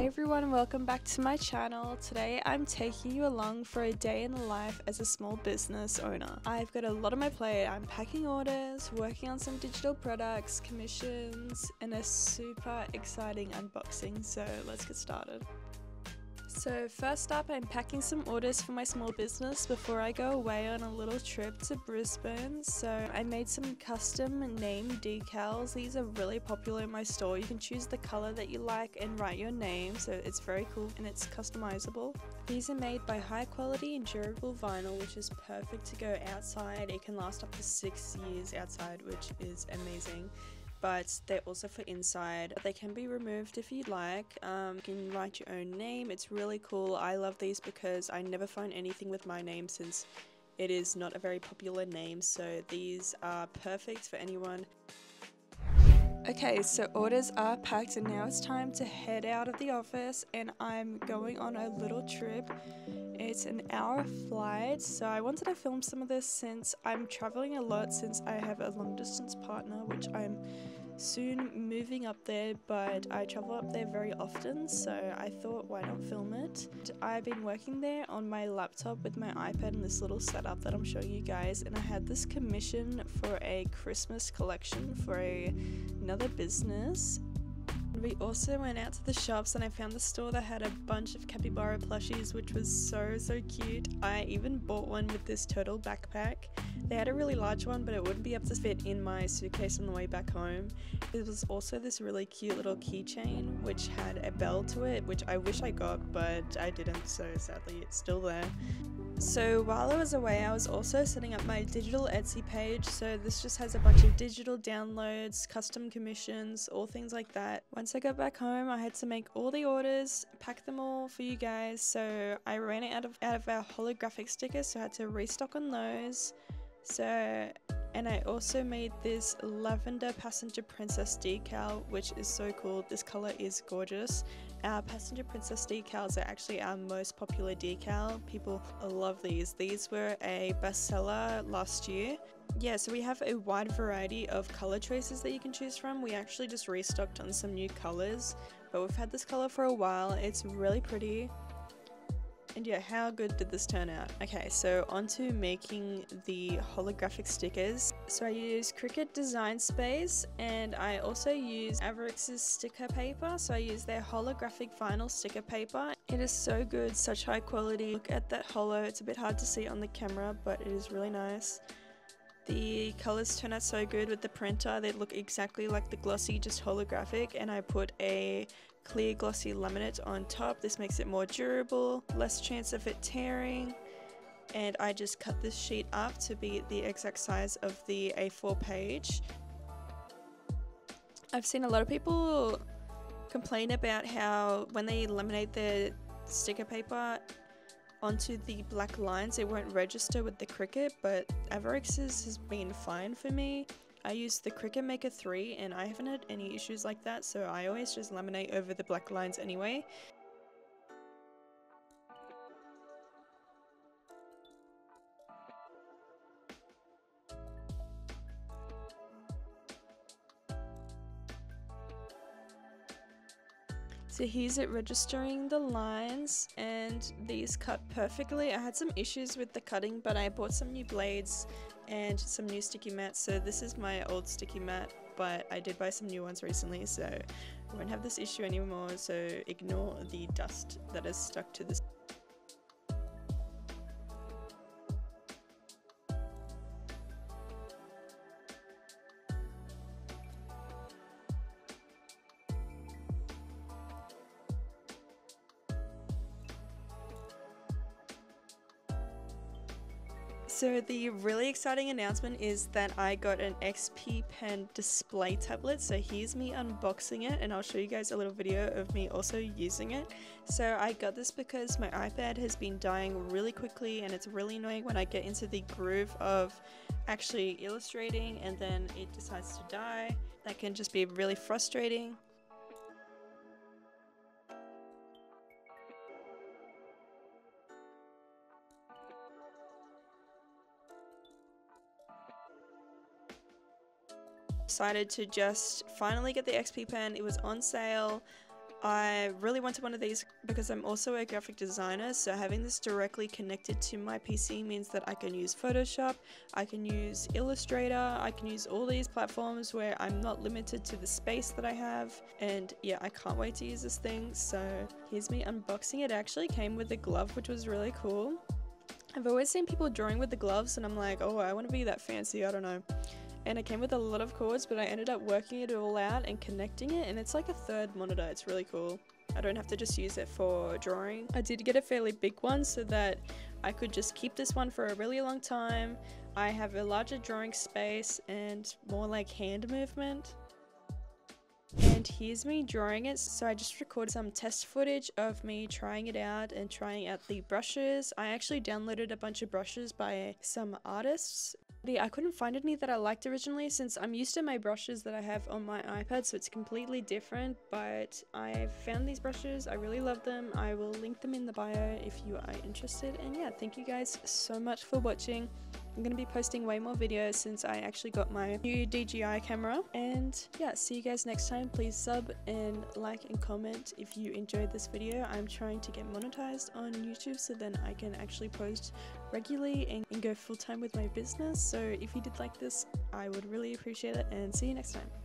Hey everyone, welcome back to my channel. Today I'm taking you along for a day in the life as a small business owner. I've got a lot on my plate. I'm packing orders, working on some digital products, commissions, and a super exciting unboxing. So let's get started. So first up, I'm packing some orders for my small business before I go away on a little trip to Brisbane. So I made some custom name decals. These are really popular in my store. You can choose the color that you like and write your name. So it's very cool and it's customizable. These are made by high quality and durable vinyl, which is perfect to go outside. It can last up to six years outside, which is amazing but they're also for inside. They can be removed if you'd like. Um, you can write your own name. It's really cool. I love these because I never find anything with my name since it is not a very popular name. So these are perfect for anyone. Okay, so orders are packed and now it's time to head out of the office and I'm going on a little trip. It's an hour flight, so I wanted to film some of this since I'm traveling a lot since I have a long distance partner, which I'm soon moving up there, but I travel up there very often, so I thought why not film it. I've been working there on my laptop with my iPad and this little setup that I'm showing you guys, and I had this commission for a Christmas collection for a, another business we also went out to the shops and I found the store that had a bunch of capybara plushies which was so so cute. I even bought one with this turtle backpack. They had a really large one but it wouldn't be able to fit in my suitcase on the way back home. There was also this really cute little keychain which had a bell to it which I wish I got but I didn't so sadly it's still there. So while I was away, I was also setting up my digital Etsy page. So this just has a bunch of digital downloads, custom commissions, all things like that. Once I got back home, I had to make all the orders, pack them all for you guys. So I ran out of out of our holographic stickers, so I had to restock on those. So and I also made this lavender passenger princess decal which is so cool. This color is gorgeous. Our passenger princess decals are actually our most popular decal. People love these. These were a bestseller last year. Yeah so we have a wide variety of color choices that you can choose from. We actually just restocked on some new colors but we've had this color for a while. It's really pretty and yeah, how good did this turn out? Okay, so onto making the holographic stickers. So I use Cricut Design Space and I also use Aviarix's sticker paper. So I use their holographic vinyl sticker paper. It is so good, such high quality. Look at that holo, it's a bit hard to see on the camera, but it is really nice. The colors turn out so good with the printer. They look exactly like the glossy, just holographic. And I put a clear glossy laminate on top. This makes it more durable, less chance of it tearing. And I just cut this sheet up to be the exact size of the A4 page. I've seen a lot of people complain about how when they laminate their sticker paper onto the black lines it won't register with the Cricut but Aviarix's has been fine for me I use the Cricut Maker 3 and I haven't had any issues like that so I always just laminate over the black lines anyway. So here's it registering the lines and these cut perfectly. I had some issues with the cutting but I bought some new blades and some new sticky mats. So this is my old sticky mat, but I did buy some new ones recently, so I won't have this issue anymore. So ignore the dust that is stuck to this. So the really exciting announcement is that I got an XP Pen display tablet. So here's me unboxing it and I'll show you guys a little video of me also using it. So I got this because my iPad has been dying really quickly and it's really annoying when I get into the groove of actually illustrating and then it decides to die. That can just be really frustrating. Decided to just finally get the XP pen. It was on sale. I really wanted one of these because I'm also a graphic designer, so having this directly connected to my PC means that I can use Photoshop, I can use Illustrator, I can use all these platforms where I'm not limited to the space that I have, and yeah, I can't wait to use this thing, so here's me unboxing it. it actually came with a glove, which was really cool. I've always seen people drawing with the gloves, and I'm like, oh, I want to be that fancy, I don't know and it came with a lot of cords but I ended up working it all out and connecting it and it's like a third monitor. It's really cool. I don't have to just use it for drawing. I did get a fairly big one so that I could just keep this one for a really long time. I have a larger drawing space and more like hand movement. And here's me drawing it. So I just recorded some test footage of me trying it out and trying out the brushes. I actually downloaded a bunch of brushes by some artists I couldn't find any that I liked originally since I'm used to my brushes that I have on my iPad so it's completely different but I found these brushes. I really love them. I will link them in the bio if you are interested. And yeah thank you guys so much for watching I'm going to be posting way more videos since I actually got my new DJI camera. And yeah see you guys next time. Please sub and like and comment if you enjoyed this video. I'm trying to get monetized on YouTube so then I can actually post regularly and, and go full time with my business. So if you did like this I would really appreciate it and see you next time